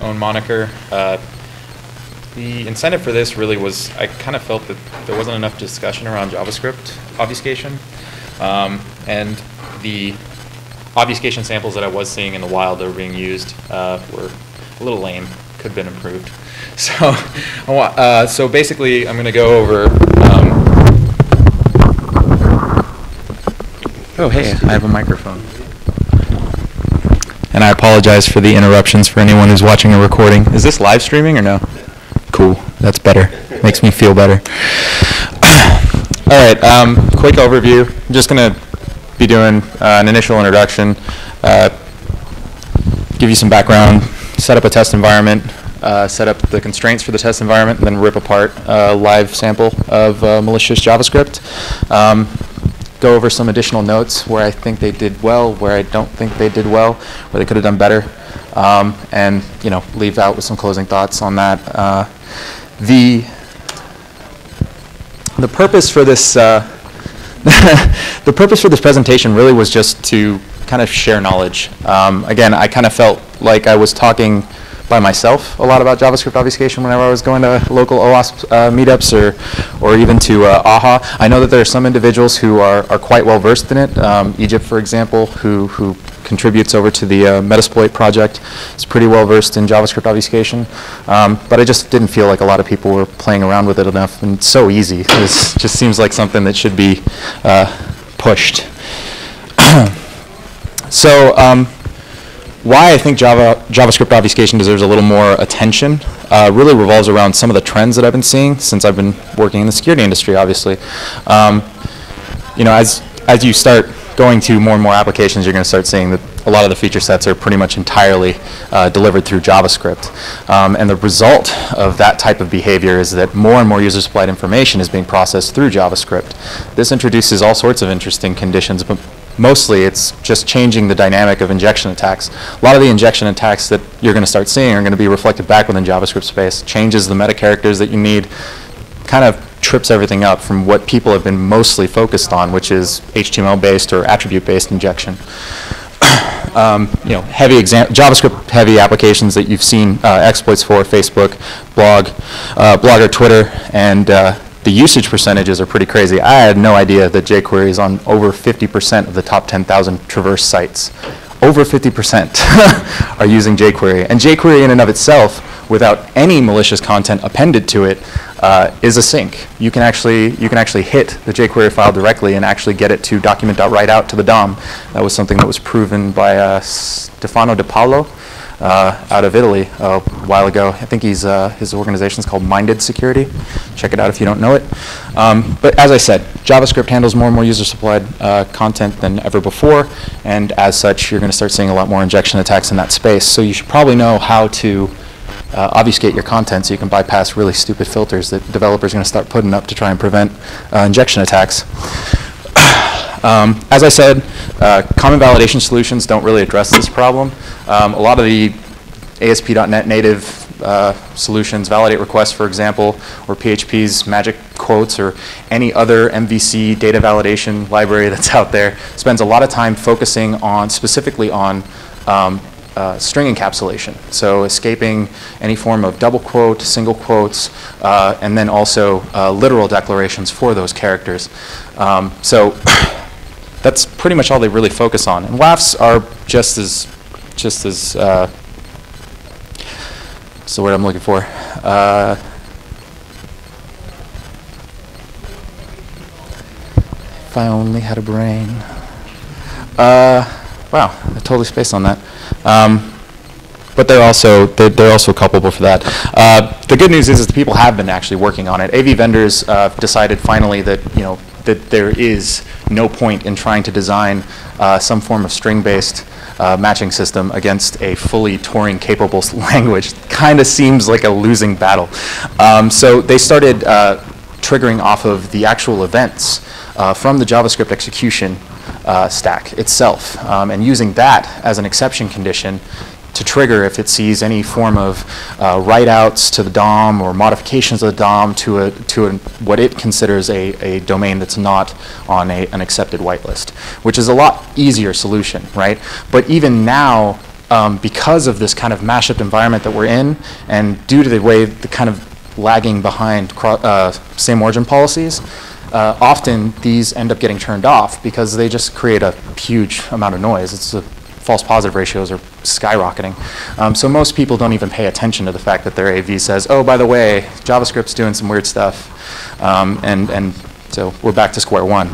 own moniker. Uh, the incentive for this really was I kind of felt that there wasn't enough discussion around JavaScript obfuscation, um, and the obfuscation samples that I was seeing in the wild that were being used uh, were a little lame. Could have been improved. So, uh, so basically, I'm going to go over. Um, oh, hey, I have a microphone. And I apologize for the interruptions for anyone who's watching a recording. Is this live streaming or no? Cool, that's better. Makes me feel better. All right, um, quick overview. I'm just going to be doing uh, an initial introduction, uh, give you some background, set up a test environment, uh, set up the constraints for the test environment, and then rip apart a live sample of uh, malicious JavaScript. Um, go over some additional notes where I think they did well, where I don't think they did well, where they could have done better, um, and you know, leave out with some closing thoughts on that. Uh, the the purpose for this uh, the purpose for this presentation really was just to kind of share knowledge. Um, again, I kind of felt like I was talking by myself a lot about JavaScript obfuscation whenever I was going to local OWASP uh, meetups or, or even to uh, AHA. I know that there are some individuals who are, are quite well versed in it. Um, Egypt, for example, who, who contributes over to the uh, Metasploit project, is pretty well versed in JavaScript obfuscation. Um, but I just didn't feel like a lot of people were playing around with it enough, and it's so easy. This just seems like something that should be uh, pushed. so. Um, why I think Java, JavaScript obfuscation deserves a little more attention uh, really revolves around some of the trends that I've been seeing since I've been working in the security industry, obviously. Um, you know, as, as you start going to more and more applications, you're going to start seeing that a lot of the feature sets are pretty much entirely uh, delivered through JavaScript. Um, and the result of that type of behavior is that more and more user-supplied information is being processed through JavaScript. This introduces all sorts of interesting conditions, but mostly it's just changing the dynamic of injection attacks. A lot of the injection attacks that you're going to start seeing are going to be reflected back within JavaScript space, changes the meta characters that you need, kind of trips everything up from what people have been mostly focused on, which is HTML-based or attribute-based injection. um, you know, heavy JavaScript-heavy applications that you've seen uh, exploits for, Facebook, blog, uh, Blogger, Twitter, and uh, the usage percentages are pretty crazy. I had no idea that jQuery is on over 50% of the top 10,000 traverse sites. Over 50% are using jQuery. And jQuery in and of itself, without any malicious content appended to it, uh, is a sink. You can actually you can actually hit the jQuery file directly and actually get it to document.write out to the DOM. That was something that was proven by uh, Stefano De Paolo uh, out of Italy a while ago. I think he's, uh, his organization is called Minded Security. Check it out if you don't know it. Um, but as I said, JavaScript handles more and more user-supplied uh, content than ever before, and as such, you're going to start seeing a lot more injection attacks in that space. So you should probably know how to uh, obfuscate your content so you can bypass really stupid filters that developers are going to start putting up to try and prevent uh, injection attacks. Um, as I said, uh, common validation solutions don't really address this problem. Um, a lot of the ASP.NET native uh, solutions, validate requests, for example, or PHP's magic quotes, or any other MVC data validation library that's out there, spends a lot of time focusing on specifically on um, uh, string encapsulation. So escaping any form of double quote, single quotes, uh, and then also uh, literal declarations for those characters. Um, so that's pretty much all they really focus on. And WAFs are just as, just as, uh, the word I'm looking for? Uh, if I only had a brain. Uh, wow, I totally spaced on that. Um, but they're also they're, they're, also culpable for that. Uh, the good news is, is that people have been actually working on it. AV vendors uh, decided finally that you know that there is no point in trying to design uh, some form of string-based uh, matching system against a fully Turing-capable language. Kind of seems like a losing battle. Um, so they started uh, triggering off of the actual events uh, from the JavaScript execution uh, stack itself um, and using that as an exception condition to trigger if it sees any form of uh, write-outs to the DOM or modifications of the DOM to, a, to a, what it considers a, a domain that's not on a, an accepted whitelist, which is a lot easier solution, right? But even now, um, because of this kind of mashup environment that we're in, and due to the way the kind of lagging behind uh, same origin policies, uh, often these end up getting turned off because they just create a huge amount of noise. It's a false positive ratios are skyrocketing. Um, so most people don't even pay attention to the fact that their AV says, oh, by the way, JavaScript's doing some weird stuff. Um, and, and so we're back to square one.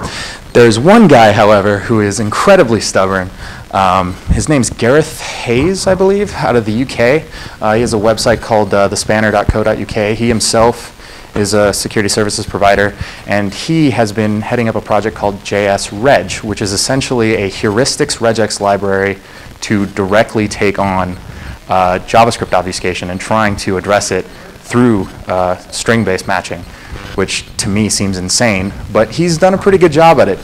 There's one guy, however, who is incredibly stubborn. Um, his name's Gareth Hayes, I believe, out of the UK. Uh, he has a website called uh, thespanner.co.uk. He himself is a security services provider, and he has been heading up a project called JS Reg, which is essentially a heuristics regex library to directly take on uh, JavaScript obfuscation and trying to address it through uh, string-based matching, which to me seems insane, but he's done a pretty good job at it.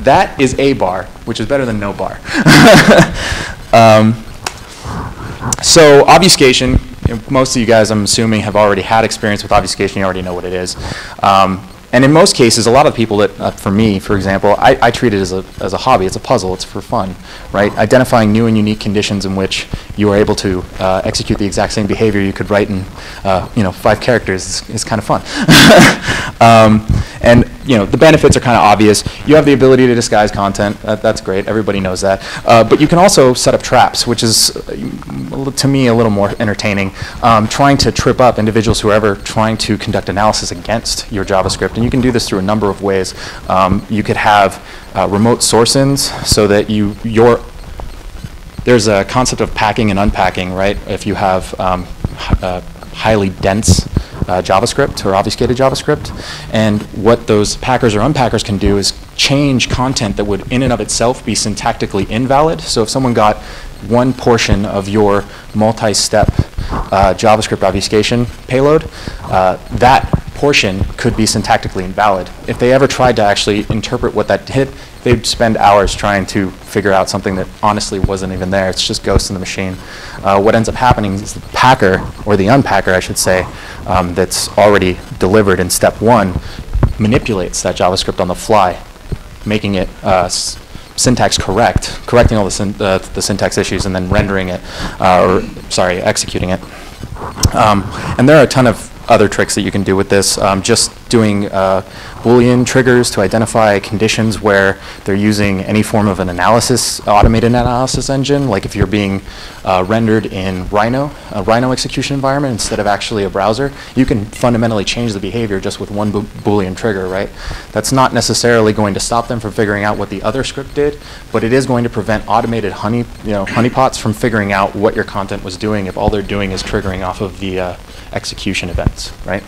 That is a bar, which is better than no bar. um, so obfuscation most of you guys, I'm assuming, have already had experience with obfuscation. You already know what it is. Um, and in most cases, a lot of people that, uh, for me, for example, I, I, treat it as a, as a hobby. It's a puzzle. It's for fun, right? Identifying new and unique conditions in which you are able to uh, execute the exact same behavior you could write in, uh, you know, five characters is, is kind of fun. um, and you know, the benefits are kind of obvious. You have the ability to disguise content. That, that's great. Everybody knows that. Uh, but you can also set up traps, which is, uh, to me, a little more entertaining. Um, trying to trip up individuals who are ever trying to conduct analysis against your JavaScript. And you can do this through a number of ways. Um, you could have uh, remote source-ins so that you, your there's a concept of packing and unpacking, right? If you have um, uh, highly dense uh, JavaScript or obfuscated JavaScript. And what those packers or unpackers can do is change content that would in and of itself be syntactically invalid. So if someone got one portion of your multi-step uh, JavaScript obfuscation payload, uh, that portion could be syntactically invalid. If they ever tried to actually interpret what that did, they'd spend hours trying to figure out something that honestly wasn't even there. It's just ghosts in the machine. Uh, what ends up happening is the packer, or the unpacker, I should say, um, that's already delivered in step one, manipulates that JavaScript on the fly, making it uh, syntax correct, correcting all the, syn uh, the syntax issues, and then rendering it, uh, or sorry, executing it. Um, and there are a ton of other tricks that you can do with this. Um, just doing uh, Boolean triggers to identify conditions where they're using any form of an analysis, automated analysis engine, like if you're being uh, rendered in Rhino, a Rhino execution environment instead of actually a browser, you can fundamentally change the behavior just with one bo Boolean trigger, right? That's not necessarily going to stop them from figuring out what the other script did, but it is going to prevent automated honey, you know, honeypots from figuring out what your content was doing if all they're doing is triggering off of the uh, execution events, right?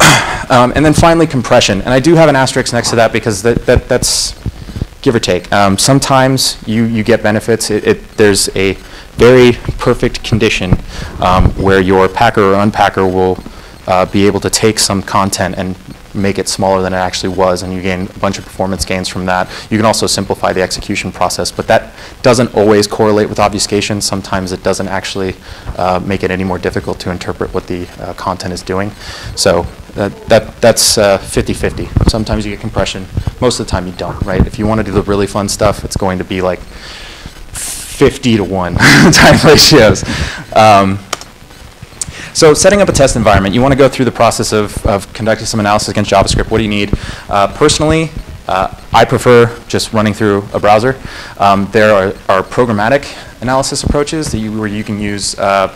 um, and then finally, compression. And I do have an asterisk next to that because that, that that's give or take. Um, sometimes you, you get benefits. It, it, there's a very perfect condition um, where your packer or unpacker will uh, be able to take some content and make it smaller than it actually was, and you gain a bunch of performance gains from that. You can also simplify the execution process, but that doesn't always correlate with obfuscation. Sometimes it doesn't actually uh, make it any more difficult to interpret what the uh, content is doing. So that, that, that's 50-50. Uh, Sometimes you get compression. Most of the time you don't, right? If you want to do the really fun stuff, it's going to be like 50 to 1 time ratios. Um, so setting up a test environment, you want to go through the process of, of conducting some analysis against JavaScript. What do you need? Uh, personally, uh, I prefer just running through a browser. Um, there are, are, programmatic analysis approaches you, where you can use uh,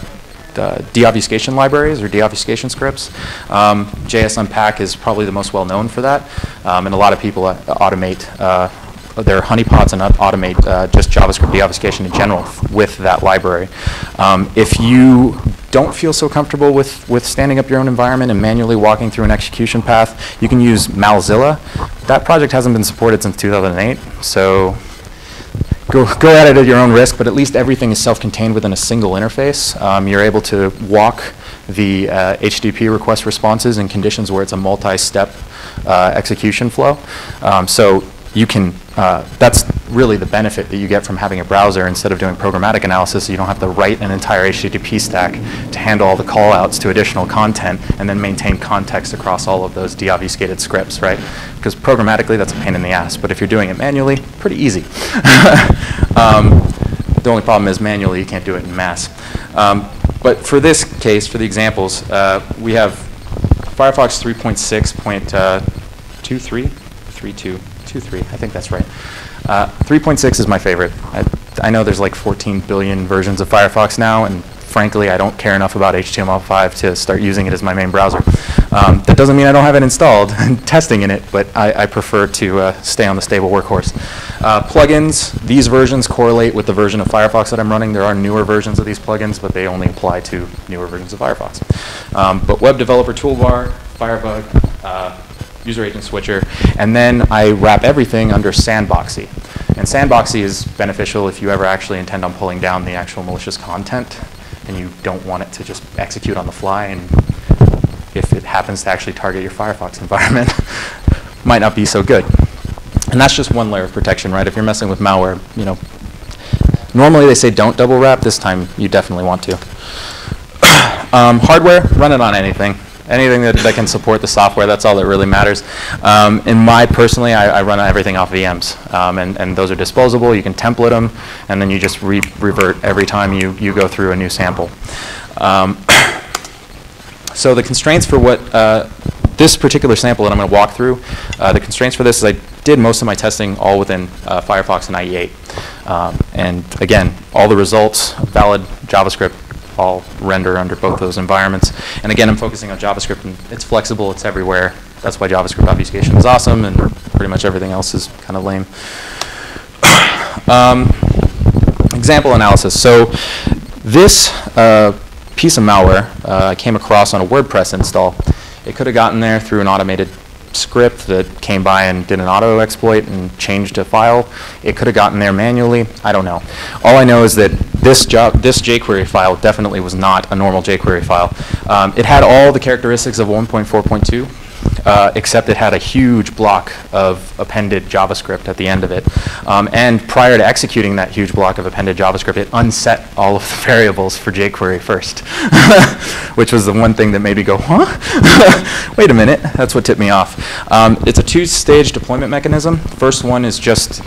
deobfuscation libraries or deobfuscation scripts. Um, JS Unpack is probably the most well known for that, um, and a lot of people uh, automate uh, their honeypots and automate uh, just JavaScript deobfuscation in general with that library. Um, if you don't feel so comfortable with, with standing up your own environment and manually walking through an execution path, you can use Malzilla. That project hasn't been supported since 2008, so go, go at it at your own risk, but at least everything is self-contained within a single interface. Um, you're able to walk the uh, HTTP request responses in conditions where it's a multi-step uh, execution flow. Um, so you can, uh, that's really the benefit that you get from having a browser instead of doing programmatic analysis. You don't have to write an entire HTTP stack to handle all the callouts to additional content and then maintain context across all of those deobfuscated scripts, right? Because programmatically, that's a pain in the ass. But if you're doing it manually, pretty easy. um, The only problem is manually, you can't do it in mass. Um, but for this case, for the examples, uh, we have Firefox 3.6.23, 32, 23, I think that's right. Uh, 3.6 is my favorite. I, I know there's like 14 billion versions of Firefox now, and frankly, I don't care enough about HTML5 to start using it as my main browser. Um, that doesn't mean I don't have it installed and testing in it, but I, I prefer to uh, stay on the stable workhorse. Uh, plugins, these versions correlate with the version of Firefox that I'm running. There are newer versions of these plugins, but they only apply to newer versions of Firefox. Um, but Web Developer Toolbar, Firebug, uh, User Agent Switcher, and then I wrap everything under Sandboxy. And Sandboxy is beneficial if you ever actually intend on pulling down the actual malicious content and you don't want it to just execute on the fly and if it happens to actually target your Firefox environment, might not be so good. And that's just one layer of protection, right? If you're messing with malware, you know, normally they say don't double wrap. This time you definitely want to. um, hardware, run it on anything. Anything that, that can support the software, that's all that really matters. Um, in my, personally, I, I, run everything off VMs. Um, and, and those are disposable. You can template them, and then you just re revert every time you, you go through a new sample. Um, so the constraints for what uh, this particular sample that I'm going to walk through, uh, the constraints for this is I did most of my testing all within uh, Firefox and IE8. Um, and again, all the results, valid JavaScript, all render under both those environments. And again, I'm focusing on JavaScript, and it's flexible, it's everywhere. That's why JavaScript obfuscation is awesome, and pretty much everything else is kind of lame. um, example analysis. So this uh, piece of malware uh, I came across on a WordPress install. It could have gotten there through an automated script that came by and did an auto exploit and changed a file. It could have gotten there manually. I don't know. All I know is that this job, this jQuery file definitely was not a normal jQuery file. Um, it had all the characteristics of 1.4.2 uh, except it had a huge block of appended JavaScript at the end of it. Um, and prior to executing that huge block of appended JavaScript, it unset all of the variables for jQuery first, which was the one thing that made me go, huh? Wait a minute, that's what tipped me off. Um, it's a two-stage deployment mechanism. First one is just,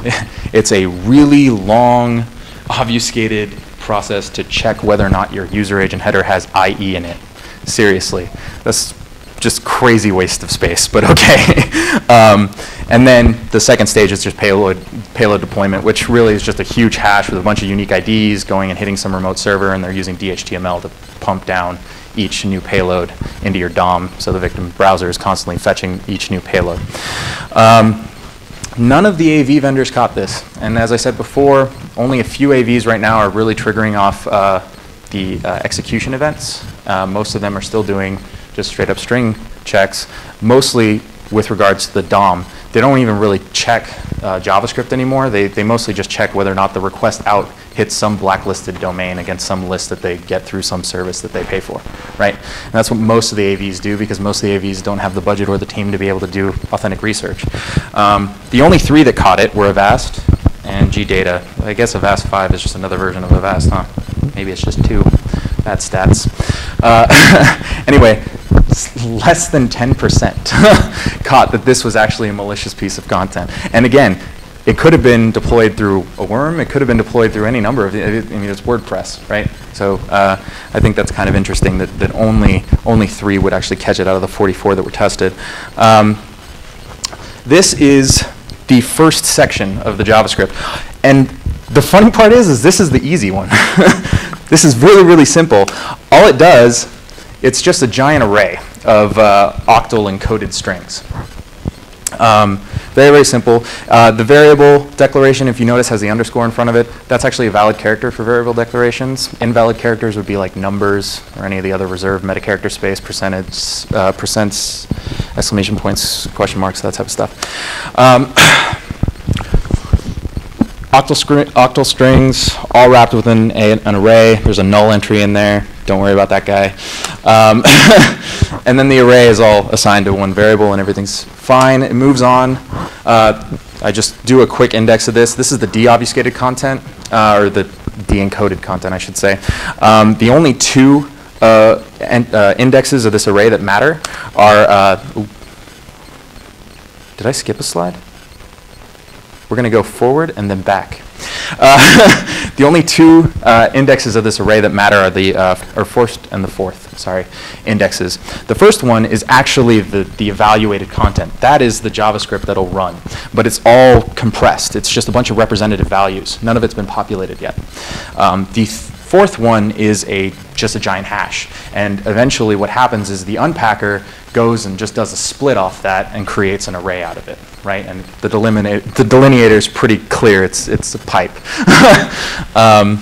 it's a really long, obfuscated process to check whether or not your user agent header has IE in it. Seriously, that's just crazy waste of space, but okay. um, and then the second stage is just payload, payload deployment, which really is just a huge hash with a bunch of unique IDs going and hitting some remote server, and they're using DHTML to pump down each new payload into your DOM, so the victim browser is constantly fetching each new payload. Um, none of the AV vendors caught this, and as I said before, only a few AVs right now are really triggering off uh, the uh, execution events. Uh, most of them are still doing just straight up string checks, mostly with regards to the DOM. They don't even really check uh, JavaScript anymore. They, they mostly just check whether or not the request out hits some blacklisted domain against some list that they get through some service that they pay for, right? And that's what most of the AVs do because most of the AVs don't have the budget or the team to be able to do authentic research. Um, the only three that caught it were Avast and GData. I guess Avast 5 is just another version of Avast, huh? Maybe it's just two. Bad stats. Uh, anyway, less than 10% caught that this was actually a malicious piece of content. And again, it could have been deployed through a worm. It could have been deployed through any number of, I mean, it's WordPress, right? So uh, I think that's kind of interesting that, that only, only three would actually catch it out of the 44 that were tested. Um, this is the first section of the JavaScript. And the funny part is, is this is the easy one. this is really, really simple. All it does it's just a giant array of uh, octal encoded strings. Um, very, very simple. Uh, the variable declaration, if you notice, has the underscore in front of it. That's actually a valid character for variable declarations. Invalid characters would be like numbers or any of the other reserved meta character space, percentage, uh, percents, exclamation points, question marks, that type of stuff. Um, octal, octal, strings all wrapped within a, an array. There's a null entry in there. Don't worry about that guy. Um, and then the array is all assigned to one variable and everything's fine. It moves on. Uh, I just do a quick index of this. This is the deobfuscated content, uh, or the de-encoded content, I should say. Um, the only two uh, uh, indexes of this array that matter are, uh, did I skip a slide? We're going to go forward and then back. Uh, the only two uh, indexes of this array that matter are the uh, or first and the fourth, sorry, indexes. The first one is actually the, the evaluated content. That is the JavaScript that'll run, but it's all compressed. It's just a bunch of representative values. None of it's been populated yet. Um, the fourth one is a just a giant hash. And eventually what happens is the unpacker goes and just does a split off that and creates an array out of it, right? And the, delimita- the delineator is pretty clear. It's, it's a pipe. um,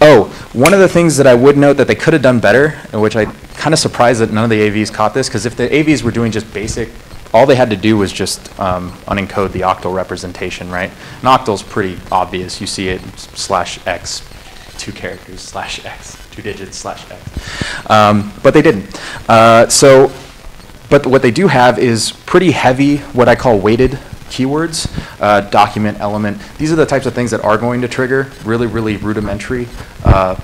oh, one of the things that I would note that they could have done better, which I kind of surprised that none of the AVs caught this, because if the AVs were doing just basic all they had to do was just um, unencode the octal representation, right? An octal's pretty obvious. You see it slash x, two characters slash x, two digits slash x. Um, but they didn't. Uh, so, but what they do have is pretty heavy, what I call weighted keywords, uh, document, element. These are the types of things that are going to trigger really, really rudimentary uh,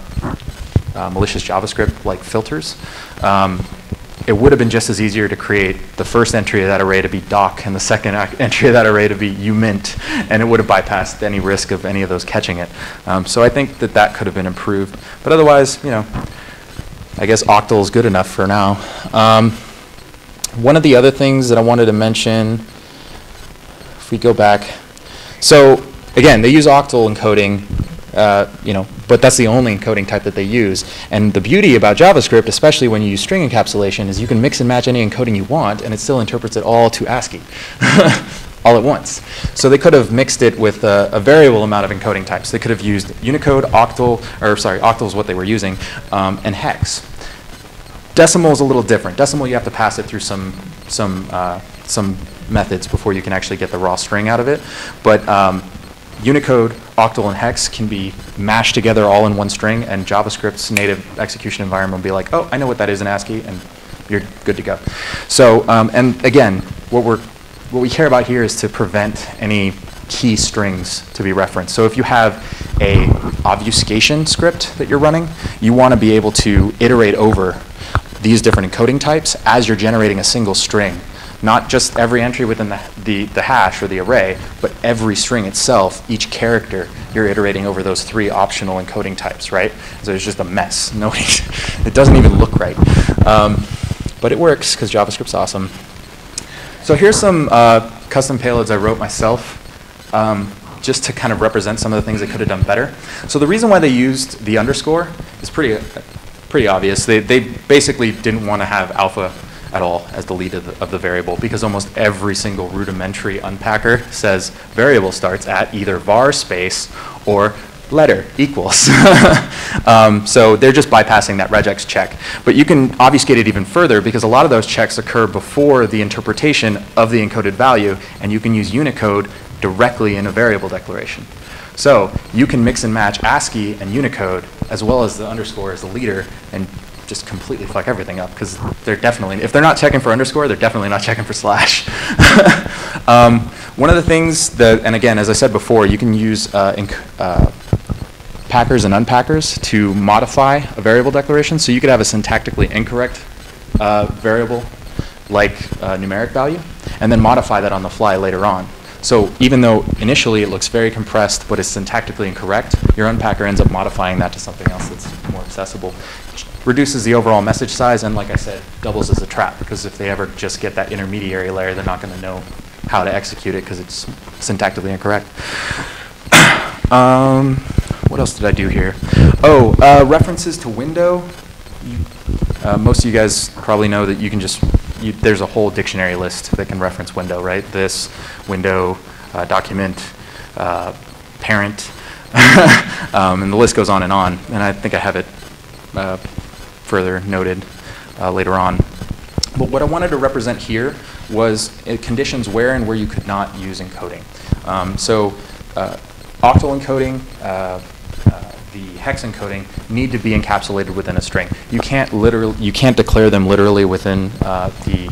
uh malicious JavaScript like filters. Um, it would have been just as easier to create the first entry of that array to be doc and the second entry of that array to be umint, and it would have bypassed any risk of any of those catching it. Um, so I think that that could have been improved. But otherwise, you know, I guess octal is good enough for now. Um, one of the other things that I wanted to mention, if we go back, so again, they use octal encoding uh, you know, but that's the only encoding type that they use. And the beauty about JavaScript, especially when you use string encapsulation, is you can mix and match any encoding you want, and it still interprets it all to ASCII. all at once. So they could have mixed it with a, a, variable amount of encoding types. They could have used Unicode, octal, or sorry, octal is what they were using, um, and hex. Decimal is a little different. Decimal, you have to pass it through some, some, uh, some methods before you can actually get the raw string out of it. But um, Unicode, octal, and hex can be mashed together all in one string, and JavaScript's native execution environment will be like, oh, I know what that is in ASCII, and you're good to go. So, um, and again, what we're what we care about here is to prevent any key strings to be referenced. So if you have a obfuscation script that you're running, you want to be able to iterate over these different encoding types as you're generating a single string not just every entry within the, the, the, hash or the array, but every string itself, each character, you're iterating over those three optional encoding types, right? So it's just a mess. Nobody, it doesn't even look right. Um, but it works because JavaScript's awesome. So here's some uh, custom payloads I wrote myself. Um, just to kind of represent some of the things they could have done better. So the reason why they used the underscore is pretty, pretty obvious. They, they basically didn't want to have alpha at all as the lead of the, of the, variable because almost every single rudimentary unpacker says variable starts at either var space or letter equals. um, so they're just bypassing that regex check. But you can obfuscate it even further because a lot of those checks occur before the interpretation of the encoded value, and you can use Unicode directly in a variable declaration. So you can mix and match ASCII and Unicode as well as the underscore as the leader and just completely fuck everything up because they're definitely, if they're not checking for underscore, they're definitely not checking for slash. um, one of the things that, and again, as I said before, you can use uh, uh, packers and unpackers to modify a variable declaration. So you could have a syntactically incorrect uh, variable like numeric value and then modify that on the fly later on. So even though initially it looks very compressed but is syntactically incorrect, your unpacker ends up modifying that to something else that's more accessible reduces the overall message size, and like I said, doubles as a trap, because if they ever just get that intermediary layer, they're not going to know how to execute it because it's syntactically incorrect. um, what else did I do here? Oh, uh, references to window. You, uh, most of you guys probably know that you can just, you, there's a whole dictionary list that can reference window, right? This, window, uh, document, uh, parent, um, and the list goes on and on. And I think I have it uh, further noted uh, later on. But what I wanted to represent here was uh, conditions where and where you could not use encoding. Um, so uh, octal encoding, uh, uh, the hex encoding need to be encapsulated within a string. You can't literally, you can't declare them literally within uh, the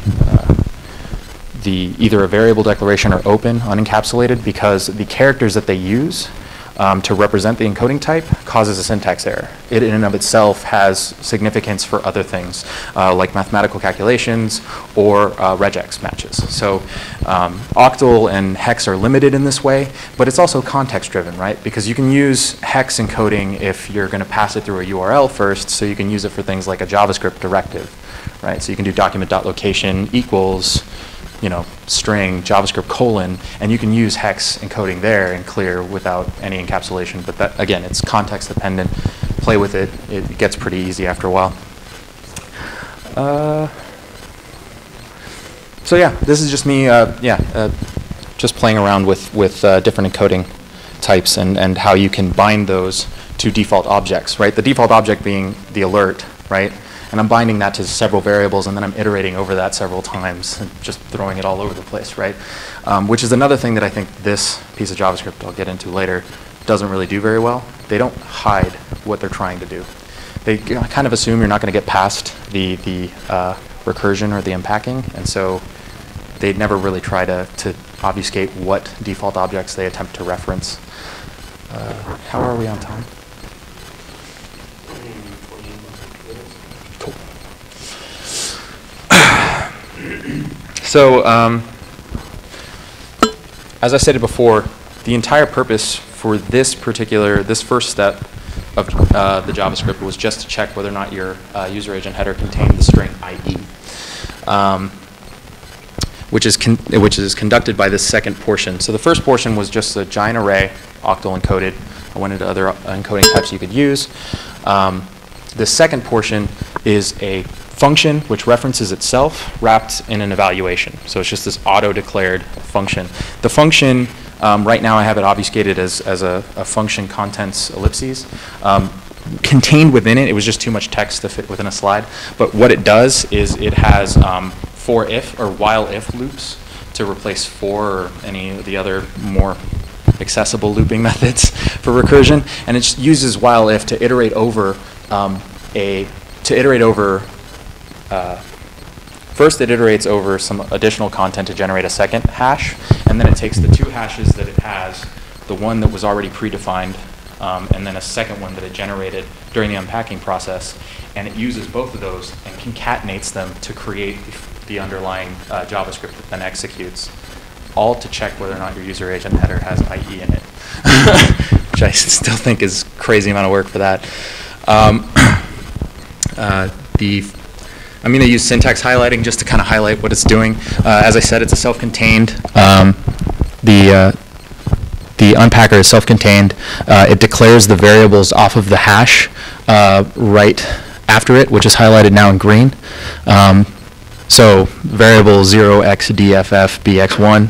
the either a variable declaration or open unencapsulated because the characters that they use um, to represent the encoding type causes a syntax error. It in and of itself has significance for other things, uh, like mathematical calculations or uh, regex matches. So um, octal and hex are limited in this way, but it's also context driven, right? Because you can use hex encoding if you're going to pass it through a URL first, so you can use it for things like a JavaScript directive, right? So you can do document.location equals you know, string JavaScript colon, and you can use hex encoding there and clear without any encapsulation. But that, again, it's context dependent. Play with it. It gets pretty easy after a while. Uh, so yeah, this is just me, uh, yeah, uh, just playing around with, with uh, different encoding types and, and how you can bind those to default objects, right? The default object being the alert, right? And I'm binding that to several variables, and then I'm iterating over that several times, and just throwing it all over the place, right? Um, which is another thing that I think this piece of JavaScript I'll get into later doesn't really do very well. They don't hide what they're trying to do. They kind of assume you're not going to get past the, the uh, recursion or the unpacking, and so they never really try to, to obfuscate what default objects they attempt to reference. Uh, how are we on time? So, um, as I stated before, the entire purpose for this particular, this first step of uh, the JavaScript was just to check whether or not your uh, user agent header contained the string IE, um, which, is which is conducted by this second portion. So the first portion was just a giant array, octal encoded. I went into other encoding types you could use. Um, the second portion is a function which references itself wrapped in an evaluation. So it's just this auto-declared function. The function, um, right now I have it obfuscated as, as a, a function contents ellipses. Um, contained within it, it was just too much text to fit within a slide. But what it does is it has um, for if or while if loops to replace for or any of the other more accessible looping methods for recursion. And it uses while if to iterate over um, a to iterate over uh, first it iterates over some additional content to generate a second hash, and then it takes the two hashes that it has, the one that was already predefined, um, and then a second one that it generated during the unpacking process, and it uses both of those and concatenates them to create the underlying uh, JavaScript that then executes, all to check whether or not your user agent header has IE in it, which I still think is crazy amount of work for that. Um, uh, the I'm going to use syntax highlighting just to kind of highlight what it's doing. Uh, as I said, it's a self-contained. Um, the uh, the unpacker is self-contained. Uh, it declares the variables off of the hash uh, right after it, which is highlighted now in green. Um, so variable 0xdffbx1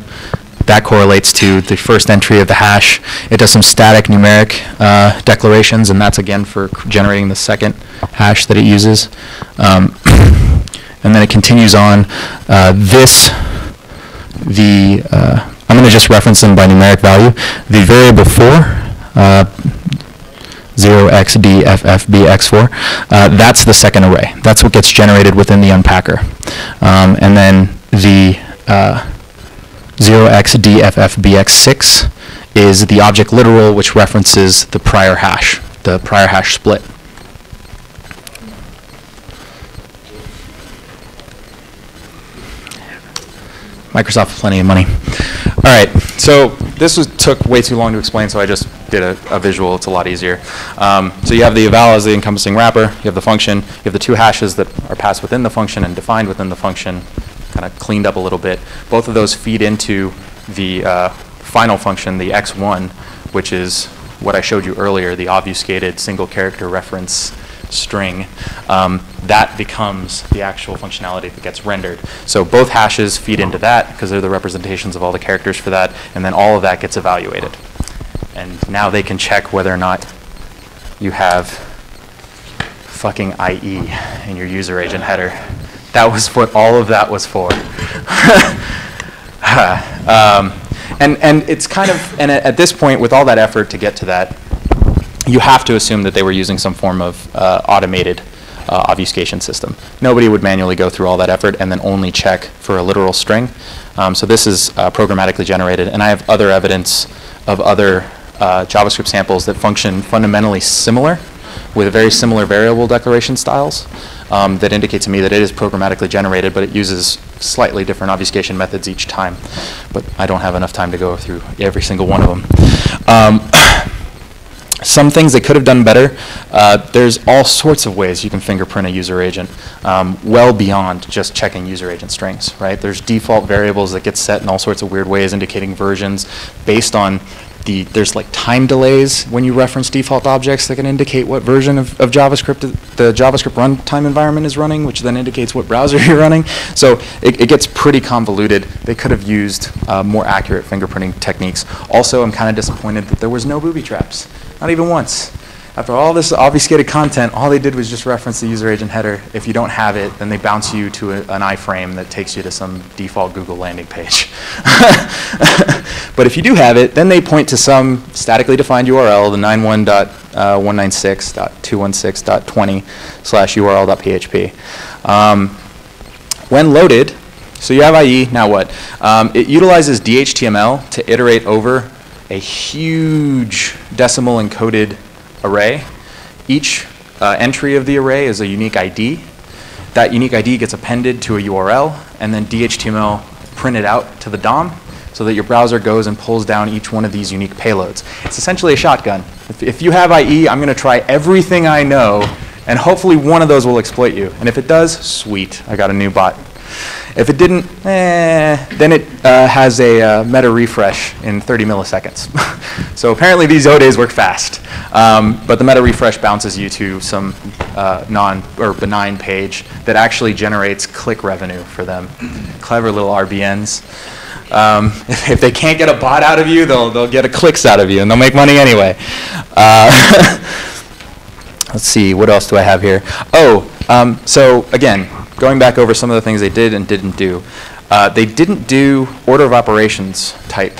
that correlates to the first entry of the hash. It does some static numeric uh, declarations, and that's again for generating the second hash that it uses. Um, and then it continues on. Uh, this, the, uh, I'm going to just reference them by numeric value. The variable 4, uh, 0xdffbx4, uh, that's the second array. That's what gets generated within the unpacker. Um, and then the uh, 0xdffbx6 is the object literal which references the prior hash, the prior hash split. Microsoft has plenty of money. All right, so this was, took way too long to explain, so I just did a, a visual. It's a lot easier. Um, so you have the eval as the encompassing wrapper. You have the function. You have the two hashes that are passed within the function and defined within the function kind of cleaned up a little bit. Both of those feed into the uh, final function, the x1, which is what I showed you earlier, the obfuscated single character reference string. Um, that becomes the actual functionality that gets rendered. So both hashes feed into that because they're the representations of all the characters for that, and then all of that gets evaluated. And now they can check whether or not you have fucking IE in your user agent header. That was what all of that was for. um, and, and it's kind of, and at, this point, with all that effort to get to that, you have to assume that they were using some form of uh, automated uh, obfuscation system. Nobody would manually go through all that effort and then only check for a literal string. Um, so this is uh, programmatically generated, and I have other evidence of other uh, JavaScript samples that function fundamentally similar with very similar variable declaration styles um, that indicate to me that it is programmatically generated, but it uses slightly different obfuscation methods each time. But I don't have enough time to go through every single one of them. Um, some things they could have done better. Uh, there's all sorts of ways you can fingerprint a user agent, um, well beyond just checking user agent strings, right? There's default variables that get set in all sorts of weird ways, indicating versions based on the, there's like time delays when you reference default objects that can indicate what version of, of JavaScript the JavaScript runtime environment is running, which then indicates what browser you're running. So it, it gets pretty convoluted. They could have used uh, more accurate fingerprinting techniques. Also, I'm kind of disappointed that there was no booby traps, not even once. After all this obfuscated content, all they did was just reference the user agent header. If you don't have it, then they bounce you to a, an iframe that takes you to some default Google landing page. but if you do have it, then they point to some statically defined URL, the 91.196.216.20 slash url.php. Um, when loaded, so you have IE, now what? Um, it utilizes DHTML to iterate over a huge decimal encoded array. Each uh, entry of the array is a unique ID. That unique ID gets appended to a URL, and then DHTML printed out to the DOM so that your browser goes and pulls down each one of these unique payloads. It's essentially a shotgun. If, if you have IE, I'm going to try everything I know, and hopefully one of those will exploit you. And if it does, sweet, I got a new bot. If it didn't, eh, then it uh, has a uh, meta refresh in 30 milliseconds. so apparently these ODAs work fast. Um, but the meta refresh bounces you to some uh, non or benign page that actually generates click revenue for them. Clever little RBNs. Um, if, if, they can't get a bot out of you, they'll, they'll get a clicks out of you, and they'll make money anyway. Uh, let's see, what else do I have here? Oh, um, so again, going back over some of the things they did and didn't do, uh, they didn't do order of operations type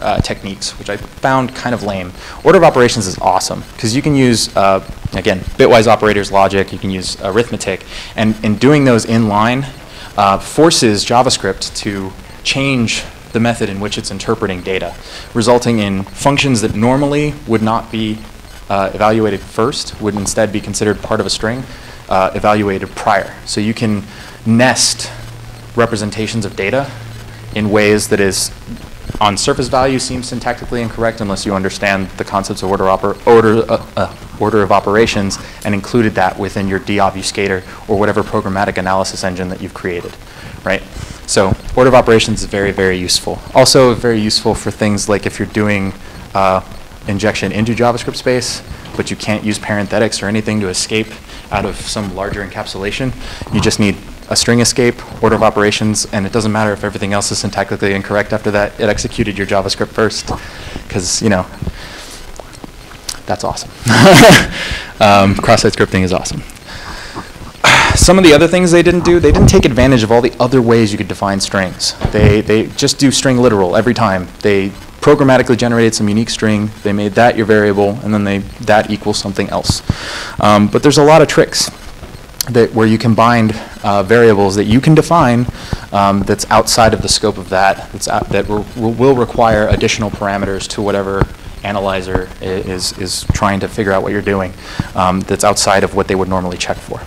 uh, techniques, which I found kind of lame. Order of operations is awesome because you can use, uh, again, bitwise operators logic, you can use arithmetic, and in doing those in line uh, forces JavaScript to change the method in which it's interpreting data, resulting in functions that normally would not be uh, evaluated first, would instead be considered part of a string, uh, evaluated prior. So you can nest representations of data in ways that is on surface value seems syntactically incorrect unless you understand the concepts of order, order, uh, uh, order of operations and included that within your deobfuscator or whatever programmatic analysis engine that you've created, right? So order of operations is very, very useful. Also very useful for things like if you're doing uh, injection into JavaScript space, but you can't use parenthetics or anything to escape out of some larger encapsulation. You just need a string escape, order of operations, and it doesn't matter if everything else is syntactically incorrect after that. It executed your JavaScript first, because, you know, that's awesome. um, cross-site scripting is awesome. Some of the other things they didn't do, they didn't take advantage of all the other ways you could define strings. They, they just do string literal every time. They programmatically generated some unique string, they made that your variable, and then they that equals something else. Um, but there's a lot of tricks that where you combine uh, variables that you can define um, that's outside of the scope of that, that's out, that will require additional parameters to whatever analyzer is, is trying to figure out what you're doing um, that's outside of what they would normally check for.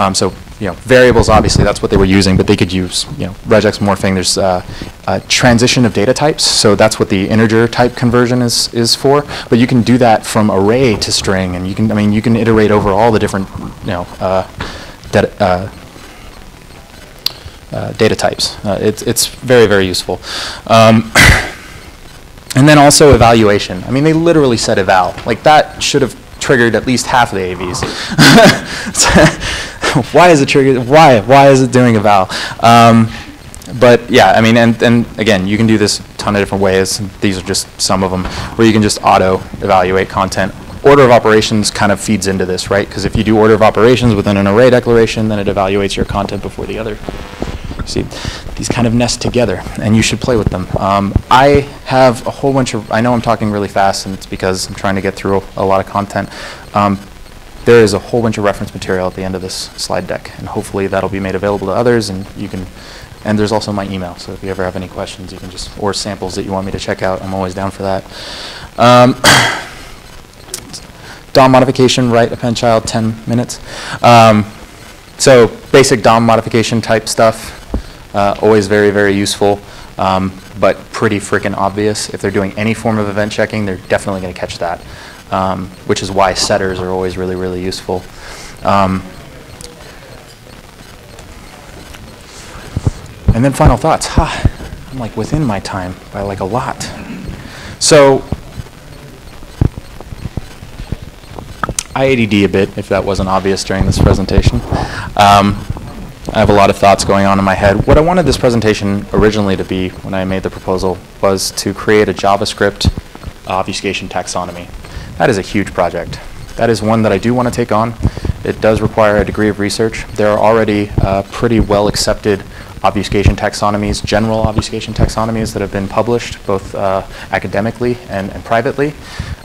Um, so, you know, variables, obviously, that's what they were using, but they could use, you know, regex morphing. There's uh, transition of data types, so that's what the integer type conversion is, is for. But you can do that from array to string, and you can, I mean, you can iterate over all the different, you know, uh, data, uh, uh, data types. Uh, it's, it's very, very useful. Um, And then also evaluation. I mean, they literally said eval. Like that should have triggered at least half of the AVs. why is it triggered? Why? Why is it doing eval? Um, but yeah, I mean, and, and again, you can do this a ton of different ways. These are just some of them where you can just auto evaluate content. Order of operations kind of feeds into this, right? Because if you do order of operations within an array declaration, then it evaluates your content before the other See, these kind of nest together, and you should play with them. Um, I have a whole bunch of, I know I'm talking really fast, and it's because I'm trying to get through a, a lot of content. Um, there is a whole bunch of reference material at the end of this slide deck, and hopefully that'll be made available to others, and you can and there's also my email, so if you ever have any questions, you can just, or samples that you want me to check out, I'm always down for that. Um, DOM modification, write append child, 10 minutes. Um, so basic DOM modification type stuff, uh, always very, very useful, um, but pretty freaking obvious. If they're doing any form of event checking, they're definitely going to catch that, um, which is why setters are always really, really useful. Um, and then final thoughts. Ha, I'm like within my time by like a lot. So I ADD a bit, if that wasn't obvious during this presentation. Um, I have a lot of thoughts going on in my head. What I wanted this presentation originally to be when I made the proposal was to create a JavaScript obfuscation taxonomy. That is a huge project. That is one that I do want to take on. It does require a degree of research. There are already uh, pretty well accepted obfuscation taxonomies, general obfuscation taxonomies that have been published both uh, academically and, and privately.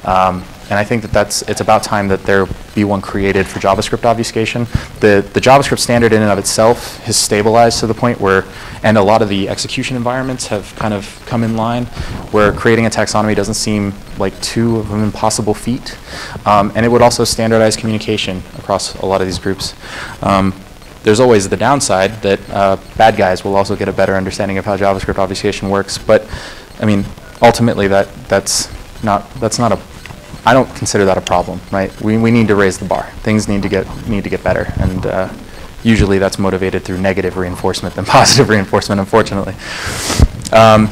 Um, and I think that that's, it's about time that there be one created for JavaScript obfuscation. The, the JavaScript standard in and of itself has stabilized to the point where, and a lot of the execution environments have kind of come in line, where creating a taxonomy doesn't seem like too of an impossible feat. Um, and it would also standardize communication across a lot of these groups. Um, there's always the downside that uh, bad guys will also get a better understanding of how JavaScript obfuscation works. But I mean, ultimately, that that's not that's not a I don't consider that a problem, right? We, we need to raise the bar. Things need to get need to get better, and uh, usually that's motivated through negative reinforcement than positive reinforcement, unfortunately. Um,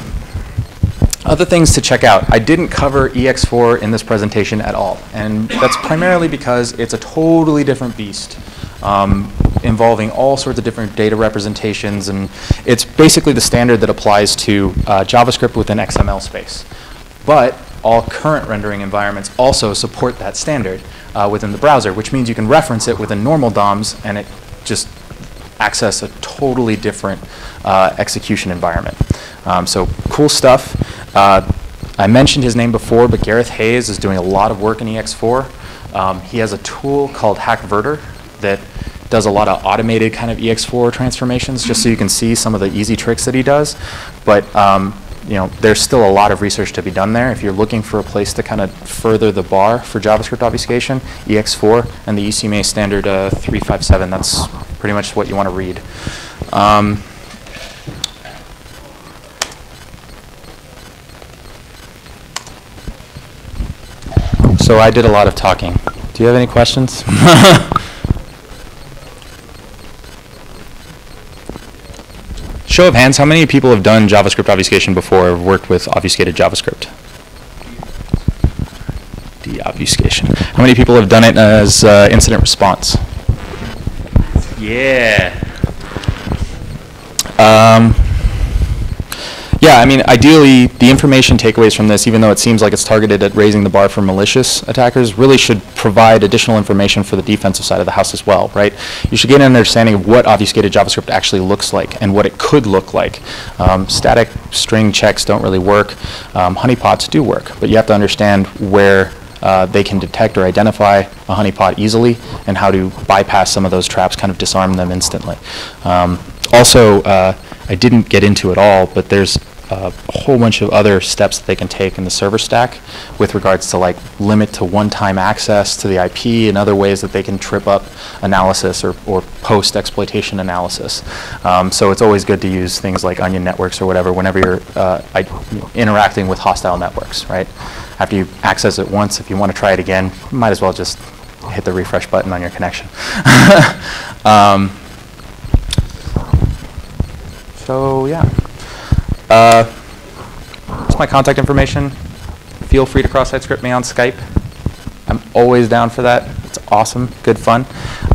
other things to check out. I didn't cover EX4 in this presentation at all, and that's primarily because it's a totally different beast. Um, involving all sorts of different data representations, and it's basically the standard that applies to uh, JavaScript within XML space. But all current rendering environments also support that standard uh, within the browser, which means you can reference it within normal DOMs and it just access a totally different uh, execution environment. Um, so cool stuff. Uh, I mentioned his name before, but Gareth Heyes is doing a lot of work in EX4. Um, he has a tool called Hackvertor that does a lot of automated kind of EX4 transformations, just so you can see some of the easy tricks that he does. But um, you know, there's still a lot of research to be done there. If you're looking for a place to kind of further the bar for JavaScript obfuscation, EX4 and the ECMA standard uh, 357, that's pretty much what you want to read. Um, so I did a lot of talking. Do you have any questions? Show of hands, how many people have done JavaScript obfuscation before or worked with obfuscated JavaScript? Deobfuscation. How many people have done it as uh, incident response? Yeah. Um, yeah, I mean, ideally, the information takeaways from this, even though it seems like it's targeted at raising the bar for malicious attackers, really should provide additional information for the defensive side of the house as well, right? You should get an understanding of what obfuscated JavaScript actually looks like and what it could look like. Um, static string checks don't really work. Um, honeypots do work, but you have to understand where uh, they can detect or identify a honeypot easily and how to bypass some of those traps, kind of disarm them instantly. Um, also, uh, I didn't get into it all, but there's a whole bunch of other steps that they can take in the server stack with regards to like limit to one-time access to the IP and other ways that they can trip up analysis or, or post-exploitation analysis. Um, so it's always good to use things like onion networks or whatever whenever you're uh, interacting with hostile networks, right? After you access it once, if you want to try it again, you might as well just hit the refresh button on your connection. um, so yeah. Uh, that's my contact information. Feel free to cross-site script me on Skype. I'm always down for that. It's awesome, good fun.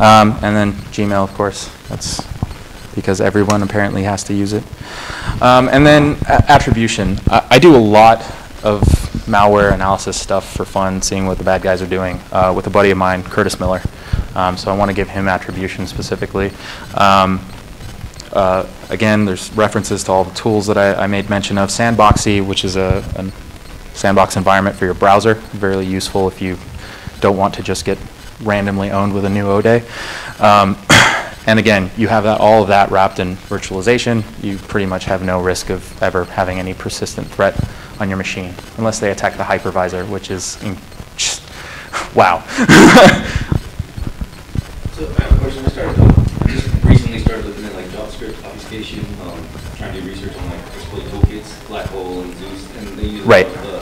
Um, and then Gmail, of course. That's because everyone apparently has to use it. Um, and then attribution. I, I, do a lot of malware analysis stuff for fun, seeing what the bad guys are doing uh, with a buddy of mine, Curtis Miller. Um, so I want to give him attribution specifically. Um, uh, again, there's references to all the tools that I, I made mention of. Sandboxie, which is a, a, sandbox environment for your browser, very useful if you don't want to just get randomly owned with a new ODE. Um, And again, you have that, all of that wrapped in virtualization. You pretty much have no risk of ever having any persistent threat on your machine, unless they attack the hypervisor, which is wow. So I have a question. I started, uh, I just recently started looking at like Obfuscation, um, trying to do research on like exploit toolkits, Black Hole and Zeus, and they use Right. the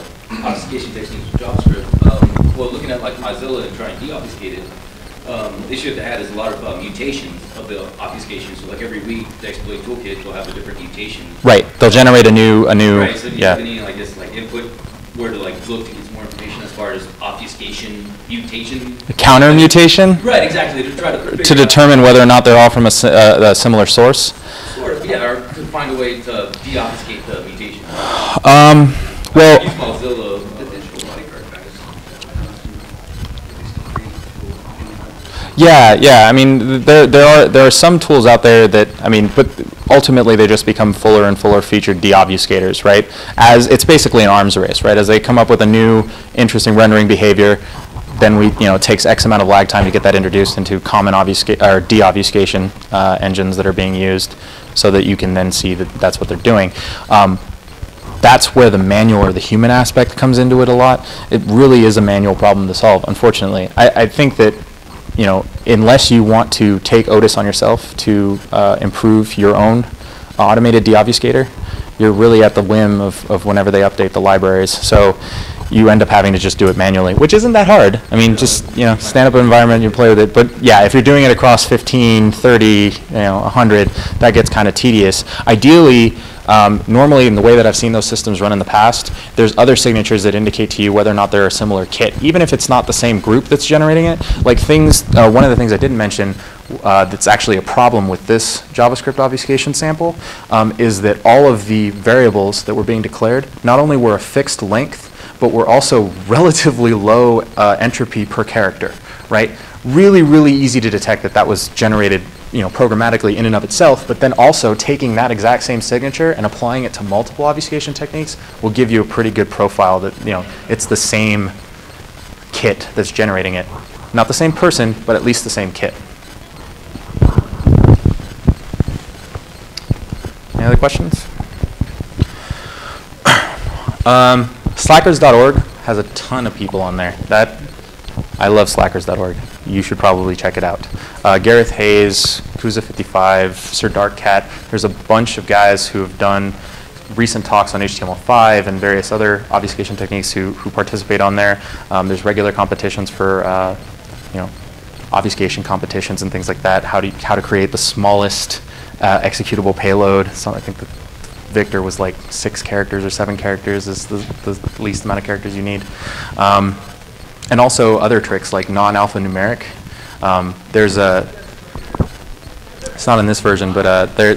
obfuscation techniques with JavaScript. Um, well, looking at like Malzilla and trying to deobfuscate it, um, the issue that had is a lot of uh, mutations of the obfuscation. So like every week, the exploit toolkit will have a different mutation. Right, they'll generate a new, a new, Right, so do you have yeah. any, like, guess, like input where to like look to get some more information as far as obfuscation, mutation? Counter mutation Right, exactly, to try to. to out- determine whether or not they're all from a, uh, a similar source. Sort of, yeah, or to find a way to deobfuscate the mutation. Um, well, Use Malzilla, the digital body archives. Yeah, yeah. I mean, there there are there are some tools out there that I mean, but ultimately they just become fuller and fuller featured deobfuscators, right? As it's basically an arms race, right? As they come up with a new interesting rendering behavior, then we you know it takes X amount of lag time to get that introduced into common obfusca- or deobfuscation uh, engines that are being used, so that you can then see that that's what they're doing. Um, that's where the manual or the human aspect comes into it a lot. It really is a manual problem to solve, unfortunately. I, I think that, you know, unless you want to take Otis on yourself to uh, improve your own automated deobfuscator, you're really at the whim of, of whenever they update the libraries. So you end up having to just do it manually, which isn't that hard. I mean, just, you know, stand up an environment, you play with it. But yeah, if you're doing it across 15, 30, you know, 100, that gets kind of tedious. Ideally, um, normally, in the way that I've seen those systems run in the past, there's other signatures that indicate to you whether or not they're a similar kit, even if it's not the same group that's generating it. Like things, uh, one of the things I didn't mention uh, that's actually a problem with this JavaScript obfuscation sample um, is that all of the variables that were being declared not only were a fixed length, but we're also relatively low uh, entropy per character, right? Really, really easy to detect that that was generated, you know, programmatically in and of itself, but then also taking that exact same signature and applying it to multiple obfuscation techniques will give you a pretty good profile that, you know, it's the same kit that's generating it. Not the same person, but at least the same kit. Any other questions? Um, slackers.org has a ton of people on there. That I love slackers.org. You should probably check it out. Uh, Gareth Heyes, Kuza55, sirdarckcat. There's a bunch of guys who have done recent talks on HTML5 and various other obfuscation techniques who, who participate on there. Um, there's regular competitions for, uh, you know, obfuscation competitions and things like that. How to how to create the smallest uh, executable payload. So I think Victor was like six characters or seven characters is the, the least amount of characters you need. Um, and also other tricks like non-alphanumeric. Um, there's a, it's not in this version, but uh, there,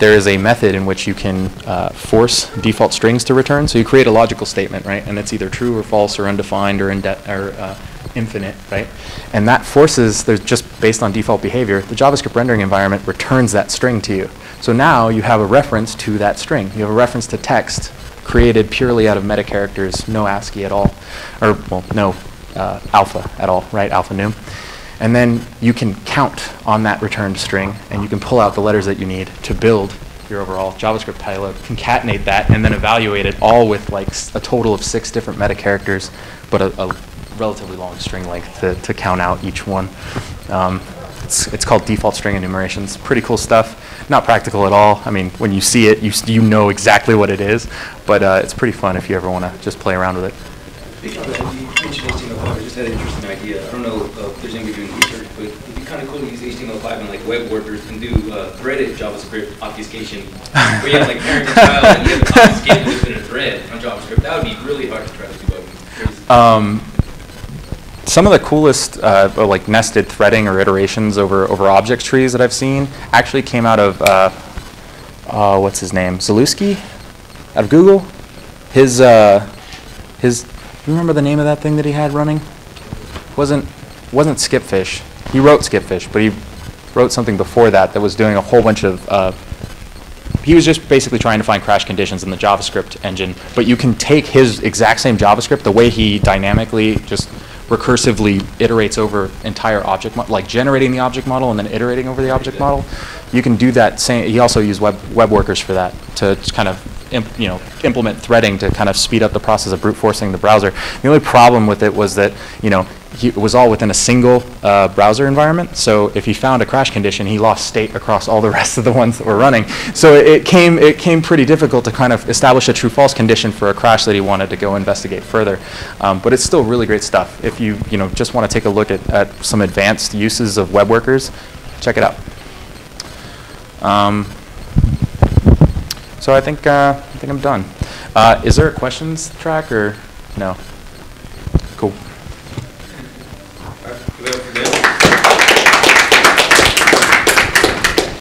there is a method in which you can uh, force default strings to return. So you create a logical statement, right? And it's either true or false or undefined or, or uh, infinite, right? And that forces, there's just based on default behavior, the JavaScript rendering environment returns that string to you. So now you have a reference to that string. You have a reference to text created purely out of meta characters, no ASCII at all, or well, no uh, alpha at all, right? Alpha num. And then you can count on that returned string, and you can pull out the letters that you need to build your overall JavaScript payload, concatenate that, and then evaluate it all with like a total of six different meta characters, but a, a relatively long string length to, to count out each one. Um, it's, it's called default string enumeration. It's pretty cool stuff. Not practical at all. I mean, when you see it, you, you know exactly what it is, but uh, it's pretty fun if you ever want to just play around with it. Speaking of that, you mentioned HTML5, I just had an interesting idea. I don't know uh, if there's anybody doing research, but it'd be kind of cool to use HTML5 and like web workers and do uh, threaded JavaScript obfuscation. Where you have like parent and child and you have it obfuscated within a thread on JavaScript. That would be really hard to try to debug. Um, some of the coolest, uh, like nested threading or iterations over over object trees that I've seen actually came out of uh, uh, what's his name, Zalewski, out of Google. His uh, his, you remember the name of that thing that he had running? wasn't wasn't Skipfish. He wrote Skipfish, but he wrote something before that that was doing a whole bunch of. Uh, he was just basically trying to find crash conditions in the JavaScript engine, but you can take his exact same JavaScript, the way he dynamically just recursively iterates over entire object, like generating the object model and then iterating over the object model. You can do that same, he also used web, web workers for that, to kind of, imp- you know, implement threading to kind of speed up the process of brute forcing the browser. The only problem with it was that, you know, it was all within a single uh, browser environment. So if he found a crash condition, he lost state across all the rest of the ones that were running. So it, it came it came pretty difficult to kind of establish a true false condition for a crash that he wanted to go investigate further. Um, but it's still really great stuff. If you you know just want to take a look at, at some advanced uses of web workers, check it out. Um, so I think uh, I think I'm done. Uh, is there a questions track or no?